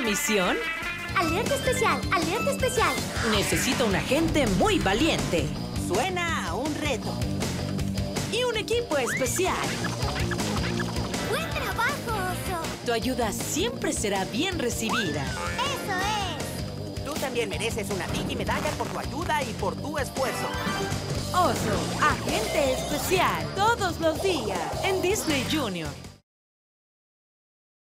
misión? Alerta especial, alerta especial. Necesito un agente muy valiente. Suena a un reto. Y un equipo especial. Buen trabajo, oso. Tu ayuda siempre será bien recibida. Eso es. Tú también mereces una Mickey medalla por tu ayuda y por tu esfuerzo. Oso, agente especial, todos los días en Disney Junior.